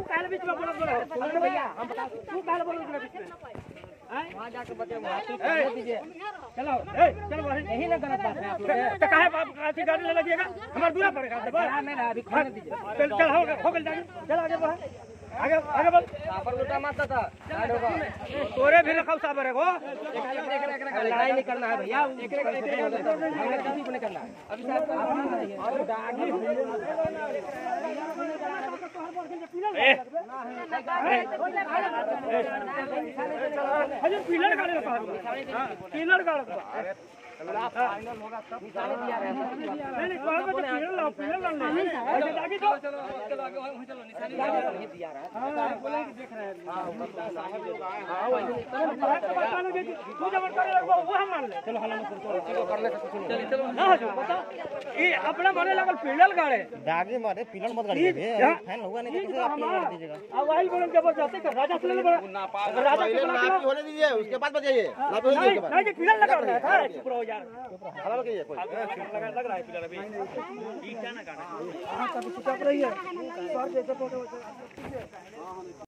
बीच में बोलत बोला सुन भैया तू काहे बोलत बोला बीच में वहाँ जाके बते दीजिए चलो ए चलो यही ना गलत बात है आप लोग तो काहे बाप काची गाड़ी ले लगिएगा हमारा दूरा पड़ेगा बड़ा मेरा अभी खाने दीजिए चल चल हो हो गया जाके चल आगे बढ़ आगे आगे बढ़ सापर लुटा मारता था तोरे भी रखा साबर है वो लड़ाई नहीं करना है। भैया को नहीं करना है अभी अरे पिलर गाड़ी रखा पिलर गाड़ी नहीं नहीं कौन को पिलर लाओ पिलर लाओ नहीं ऐसे जाके तो चलो चलो आगे वहीं चलो निशानी नहीं दिया रहा हाँ। बोले कि देख रहे हैं। हाँ वही। बता लो कि तू जब करे लगो वो हम मान ले। चलो हला चलो करने से कुछ नहीं चलो ना हो बता ये अपना मारे लगल पिलर गाड़े। दागे मारे पिलर मत गाड़िए बे फ़ैन होगा नहीं तो कैसे आप पिलर दीजिएगा। अब वही बोल ज़बरदस्ती कर राजा से ले बड़ा राजा के पहले बड़ा होने दीजिए उसके बाद बताइए। नहीं उसके बाद नहीं कि लगा रहा है चुप रहो लग रहा है पिलर अभी ना काटा हाँ सब चुप